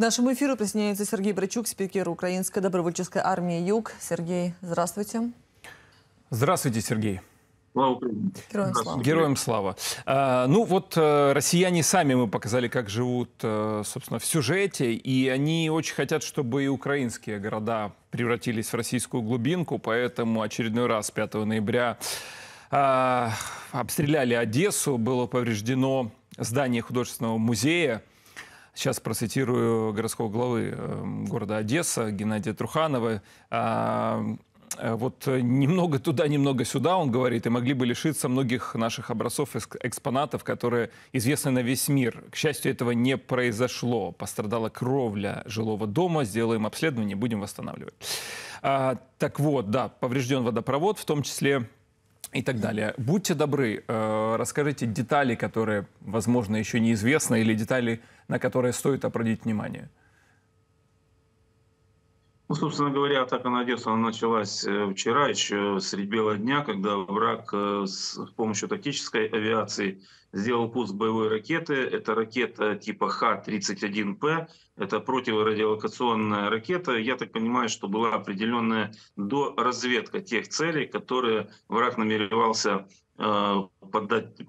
Нашему эфиру присоединяется Сергей Брачук, спикер Украинской добровольческой армии «Юг». Сергей, здравствуйте. Здравствуйте, Сергей. Слава Героям слава. Героям слава. А, ну вот э, россияне сами мы показали, как живут, э, собственно, в сюжете, и они очень хотят, чтобы и украинские города превратились в российскую глубинку, поэтому очередной раз 5 ноября э, обстреляли Одессу, было повреждено здание художественного музея. Сейчас процитирую городского главы э, города Одесса Геннадия Труханова. Э, Э, вот немного туда, немного сюда, он говорит, и могли бы лишиться многих наших образцов, экспонатов, которые известны на весь мир. К счастью, этого не произошло. Пострадала кровля жилого дома, сделаем обследование, будем восстанавливать. А, так вот, да, поврежден водопровод, в том числе и так далее. Будьте добры, э, расскажите детали, которые, возможно, еще неизвестны, или детали, на которые стоит обратить внимание. Ну, собственно говоря, атака на Одессу она началась э, вчера, еще средь бела дня, когда враг э, с помощью тактической авиации сделал пуск боевой ракеты. Это ракета типа Х-31П, это противорадиолокационная ракета. Я так понимаю, что была определенная доразведка тех целей, которые враг намеревался э, поддать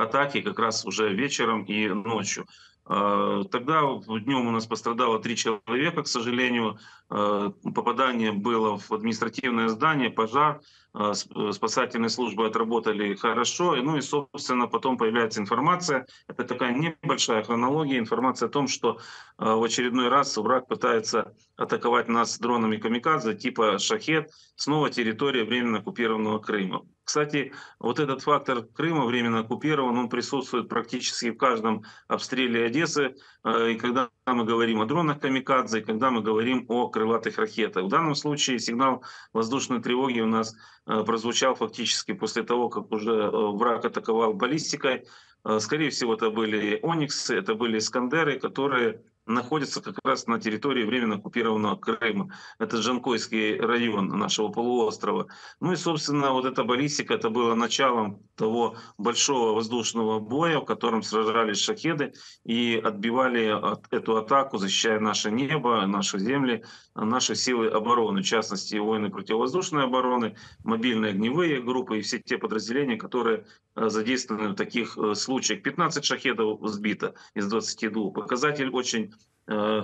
атаке как раз уже вечером и ночью. Тогда днем у нас пострадало три человека, к сожалению. Э, попадание было в административное здание, пожар. Э, э, спасательные службы отработали хорошо. Ну и, собственно, потом появляется информация. Это такая небольшая хронология. Информация о том, что в очередной раз враг пытается атаковать нас дронами камикадзе типа «Шахет». Снова территория временно оккупированного Крыма. Кстати, вот этот фактор Крыма временно оккупирован, он присутствует практически в каждом обстреле Одессы. И когда мы говорим о дронах камикадзе, и когда мы говорим о крылатых ракетах. В данном случае сигнал воздушной тревоги у нас э, прозвучал фактически после того, как уже э, враг атаковал баллистикой. Э, скорее всего, это были «Ониксы», это были «Искандеры», которые находится как раз на территории временно оккупированного Крыма. Это Жанкойский район нашего полуострова. Ну и, собственно, вот эта баллистика, это было началом того большого воздушного боя, в котором сражались шахеды и отбивали эту атаку, защищая наше небо, наши земли, наши силы обороны, в частности, воины противовоздушной обороны, мобильные огневые группы и все те подразделения, которые э, задействованы в таких э, случаях. 15 шахедов сбито из 22. Показатель очень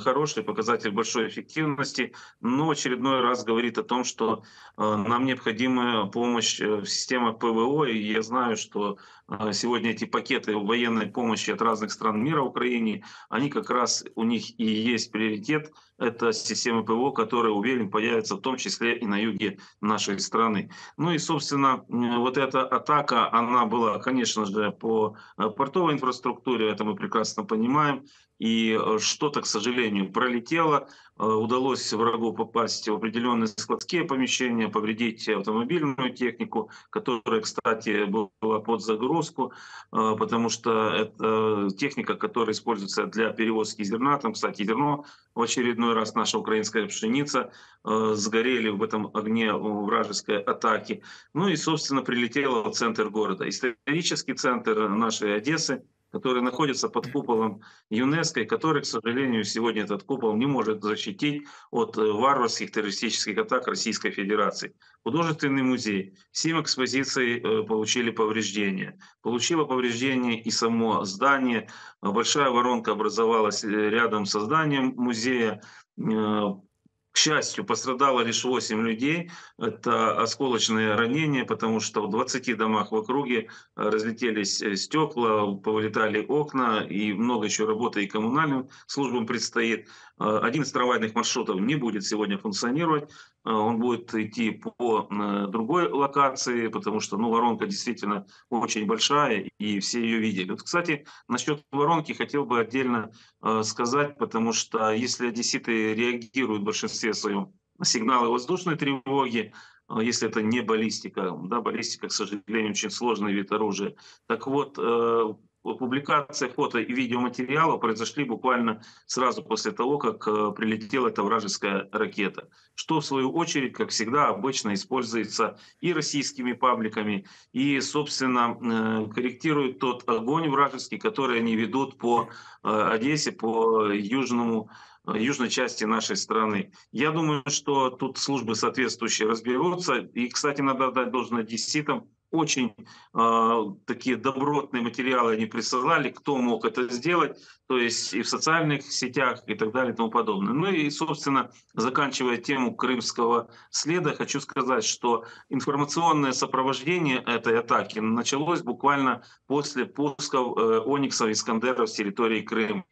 хороший показатель большой эффективности, но очередной раз говорит о том, что э, нам необходима помощь э, в системах ПВО, и я знаю, что сегодня эти пакеты военной помощи от разных стран мира Украине, они как раз, у них и есть приоритет, это системы ПВО, которые, уверен, появятся в том числе и на юге нашей страны. Ну и, собственно, вот эта атака, она была, конечно же, по портовой инфраструктуре, это мы прекрасно понимаем, и э, что-то, к сожалению, пролетело. Э, удалось врагу попасть в определенные складские помещения, повредить автомобильную технику, которая, кстати, была под загрузку, э, потому что это техника, которая используется для перевозки зерна. Там, кстати, зерно в очередной раз наша украинская пшеница сгорели в этом огне вражеской атаки. Ну и, собственно, прилетела в центр города. Исторический центр нашей Одессы – который находится под куполом ЮНЕСКО, и который, к сожалению, сегодня этот купол не может защитить от э, варварских террористических атак Российской Федерации. Художественный музей. Семь экспозиций э, получили повреждения. Получило повреждение и само здание. Большая воронка образовалась э, рядом со зданием музея счастью, пострадало лишь 8 людей. Это осколочные ранения, потому что в 20 домах в округе э, разлетелись э, стекла, повылетали окна, и много еще работы и коммунальным службам предстоит. Э, один из трамвайных маршрутов не будет сегодня функционировать. Э, он будет идти по э, другой локации, потому что ну, воронка действительно очень большая, и все ее видели. Вот, кстати, насчет воронки хотел бы отдельно сказать, потому что если одесситы реагируют в большинстве своем на сигналы воздушной тревоги, если это не баллистика, да, баллистика, к сожалению, очень сложный вид оружия. Так вот, публикация фото и видеоматериалов произошли буквально сразу после того, как э, прилетела эта вражеская ракета, что в свою очередь, как всегда, обычно используется и российскими пабликами, и, собственно, э, корректирует тот огонь вражеский, который они ведут по Одессе, по южному южной части нашей страны. Я думаю, что тут службы соответствующие разберутся. И, кстати, надо дать должное одесситам, очень э, такие добротные материалы они присылали, кто мог это сделать, то есть и в социальных сетях и так далее и тому подобное. Ну и, собственно, заканчивая тему крымского следа, хочу сказать, что информационное сопровождение этой атаки началось буквально после пусков э, Ониксов и Искандеров с территории Крыма.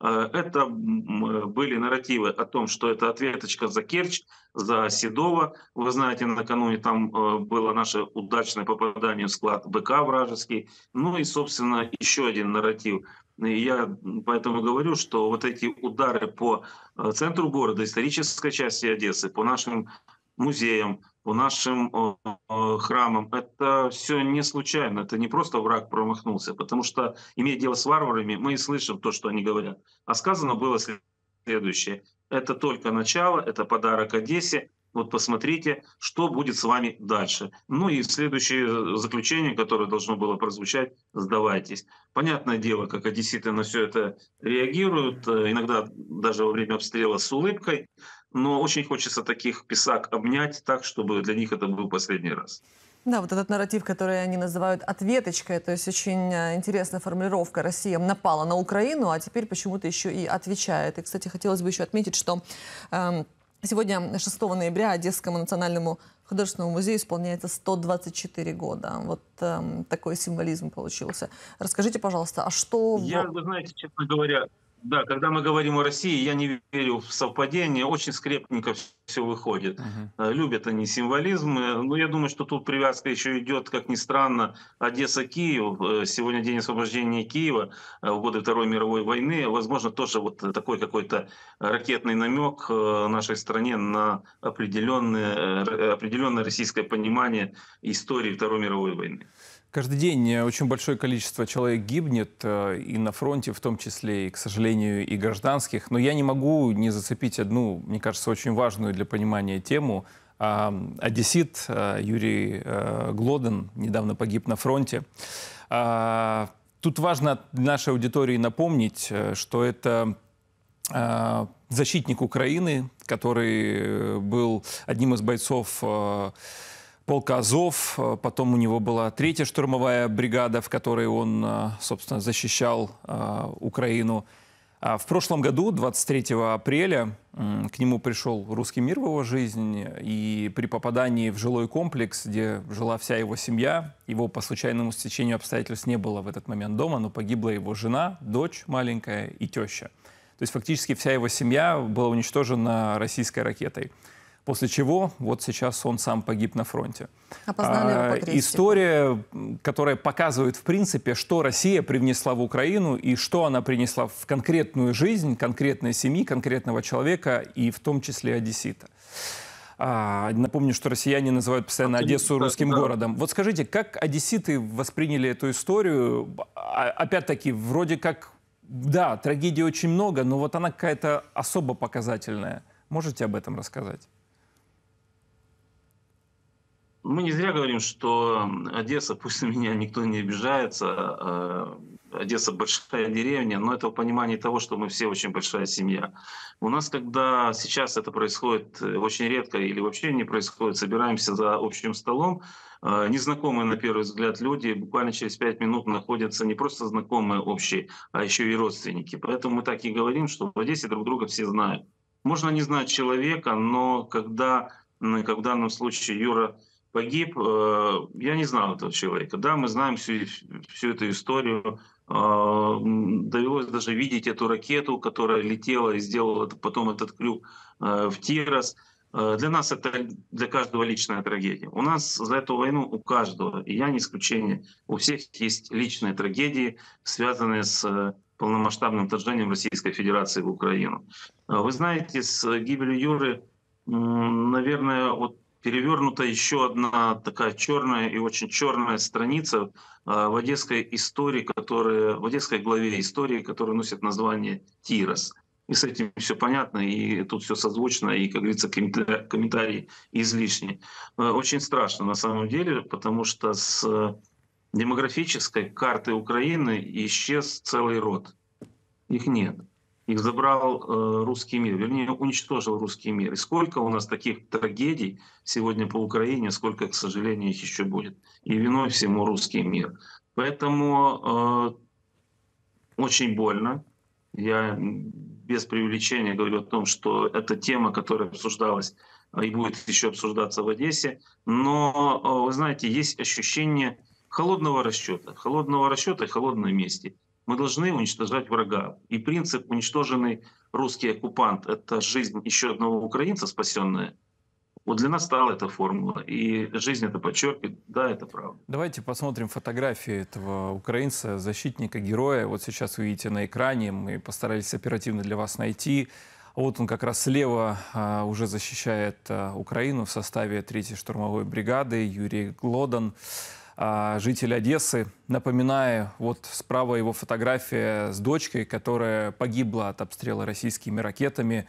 Э, это были нарративы о том, что это ответочка за Керчь, за Седова. Вы знаете, накануне там э, было наше удачное попадание в склад БК вражеский. Ну и, собственно, еще один нарратив. Я поэтому говорю, что вот эти удары по э, центру города, исторической части Одессы, по нашим музеям, по нашим э, храмам, это все не случайно, это не просто враг промахнулся, потому что, имея дело с варварами, мы и слышим то, что они говорят. А сказано было следующее. Это только начало, это подарок Одессе. Вот посмотрите, что будет с вами дальше. Ну и следующее заключение, которое должно было прозвучать, сдавайтесь. Понятное дело, как одесситы на все это реагируют, э, иногда даже во время обстрела с улыбкой, но очень хочется таких писак обнять так, чтобы для них это был последний раз. Да, вот этот нарратив, который они называют ответочкой, то есть очень э, интересная формулировка. Россия напала на Украину, а теперь почему-то еще и отвечает. И, кстати, хотелось бы еще отметить, что э, сегодня, 6 ноября, Одесскому национальному художественному музею исполняется 124 года. Вот э, такой символизм получился. Расскажите, пожалуйста, а что... Я, вы знаете, честно говоря, да, когда мы говорим о России, я не верю в совпадение, очень скрепненько все выходит. Uh-huh. Любят они символизм. Э, ну, я думаю, что тут привязка еще идет, как ни странно, Одесса-Киев. Э, сегодня день освобождения Киева в годы Второй мировой войны. Возможно, тоже вот такой какой-то ракетный намек нашей стране на определенное, определенное российское понимание истории Второй мировой войны. Каждый день очень большое количество человек гибнет, и на фронте в том числе, и, к сожалению, и гражданских. Но я не могу не зацепить одну, мне кажется, очень важную для понимания тему. А, одессит э, Юрий Глоден недавно погиб на фронте. А, тут важно нашей аудитории напомнить, что это защитник Украины, который был одним из бойцов полка Азов, э, потом у него была третья штурмовая бригада, в которой он, э, собственно, защищал э, Украину. А в прошлом году, 23 апреля, к нему пришел русский мир в его жизнь, и при попадании в жилой комплекс, где жила вся его семья, его по случайному стечению обстоятельств не было в этот момент дома, но погибла его жена, дочь маленькая и теща. То есть фактически вся его семья была уничтожена российской ракетой. После чего вот сейчас он сам погиб на фронте. Опознали а, его История, которая показывает, в принципе, что Россия привнесла в Украину и что она принесла в конкретную жизнь, конкретной семьи, конкретного человека и в том числе одессита. А, напомню, что россияне называют постоянно Одессу русским да. городом. Вот скажите, как одесситы восприняли эту историю? А, опять-таки, вроде как, да, трагедии очень много, но вот она какая-то особо показательная. Можете об этом рассказать? Мы не зря говорим, что Одесса, пусть на меня никто не обижается, а, Одесса большая деревня, но это в понимании того, что мы все очень большая семья. У нас, когда сейчас это происходит э, очень редко или вообще не происходит, собираемся за общим столом, а, незнакомые на первый взгляд люди буквально через пять минут находятся не просто знакомые общие, а еще и родственники. Поэтому мы так и говорим, что в Одессе друг друга все знают. Можно не знать человека, но когда, как в данном случае Юра погиб, э, я не знал этого человека. Да, мы знаем всю, всю эту историю. Э, довелось даже видеть эту ракету, которая летела и сделала потом этот крюк э, в Тирос. Для нас это для каждого личная трагедия. У нас за эту войну у каждого, и я не исключение, у всех есть личные трагедии, связанные с полномасштабным вторжением Российской Федерации в Украину. Вы знаете, с гибелью Юры, наверное, вот перевернута еще одна такая черная и очень черная страница в одесской истории, которая, в одесской главе истории, которая носит название «Тирос». И с этим все понятно, и тут все созвучно, и, как говорится, комментарии излишни. Очень страшно на самом деле, потому что с демографической карты Украины исчез целый род. Их нет. Их забрал э, русский мир, вернее, уничтожил русский мир. И сколько у нас таких трагедий сегодня по Украине, сколько, к сожалению, их еще будет. И виной всему русский мир. Поэтому э, очень больно. Я без преувеличения говорю о том, что это тема, которая обсуждалась и будет еще обсуждаться в Одессе. Но, э, вы знаете, есть ощущение холодного расчета, холодного расчета и холодной мести. Мы должны уничтожать врага. И принцип уничтоженный русский оккупант — это жизнь еще одного украинца спасенная. Вот для нас стала эта формула. И жизнь это подчеркивает. Да, это правда. Давайте посмотрим фотографии этого украинца, защитника, героя. Вот сейчас вы видите на экране. Мы постарались оперативно для вас найти. Вот он как раз слева а, уже защищает а, Украину в составе 3-й штурмовой бригады Юрий Глодан. А, житель Одессы. Напоминаю, вот справа его фотография с дочкой, которая погибла от обстрела российскими ракетами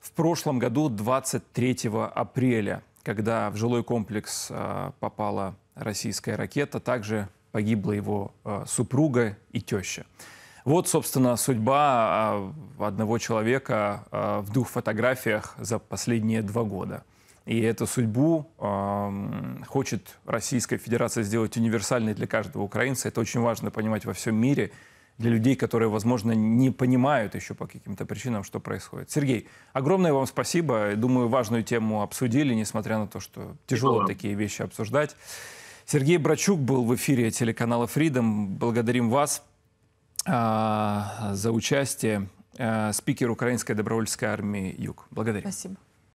в прошлом году, 23 апреля, когда в жилой комплекс а, попала российская ракета. Также погибла его а, супруга и теща. Вот, собственно, судьба одного человека в двух фотографиях за последние два года. И эту судьбу э, хочет Российская Федерация сделать универсальной для каждого украинца. Это очень важно понимать во всем мире для людей, которые, возможно, не понимают еще по каким-то причинам, что происходит. Сергей, огромное вам спасибо. Думаю, важную тему обсудили, несмотря на то, что тяжело такие вещи обсуждать. Сергей Брачук был в эфире телеканала Freedom. Благодарим вас э, за участие. Э, спикер Украинской добровольческой армии Юг. Благодарю. Спасибо.